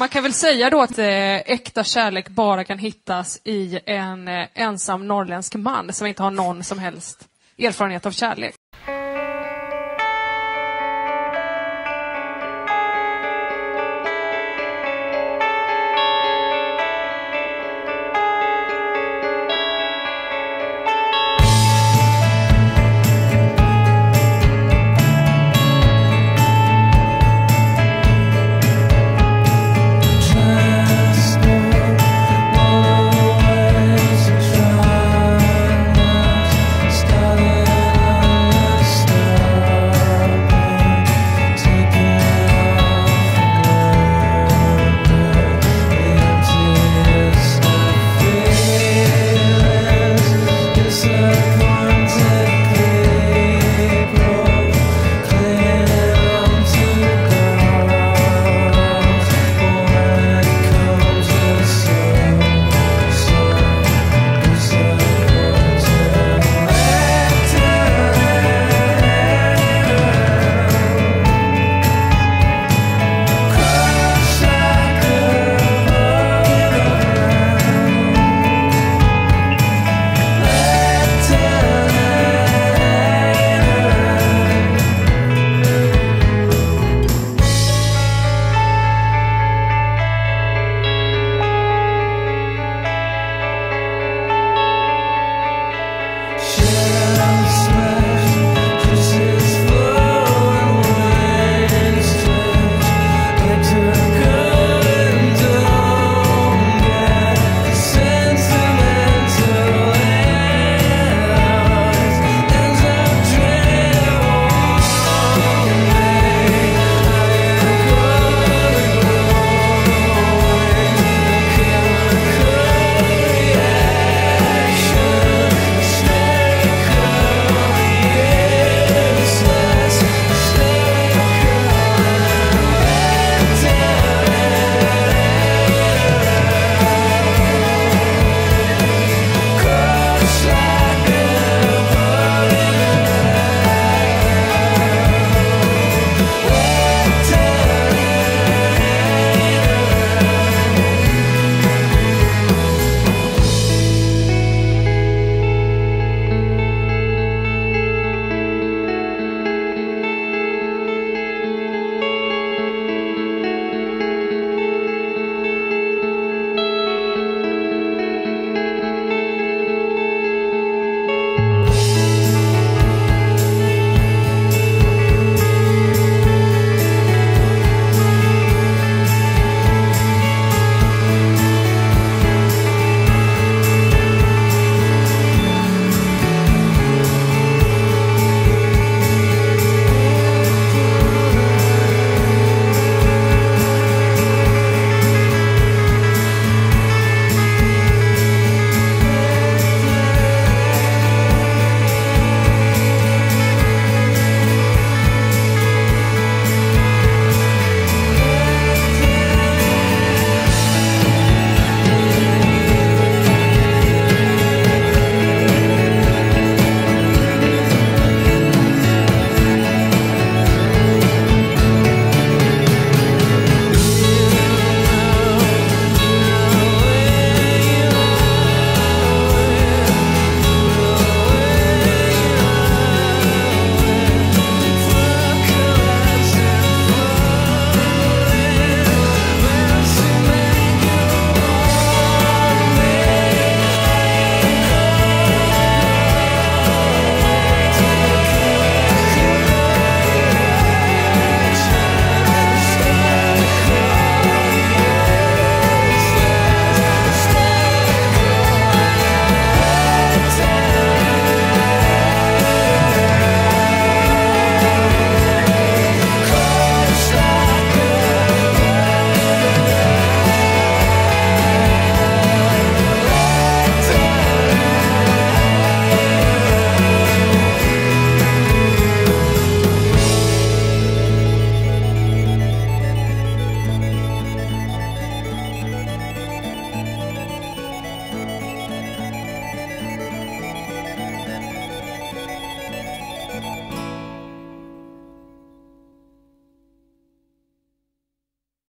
Man kan väl säga då att eh, äkta kärlek bara kan hittas i en eh, ensam norrländsk man som inte har någon som helst erfarenhet av kärlek.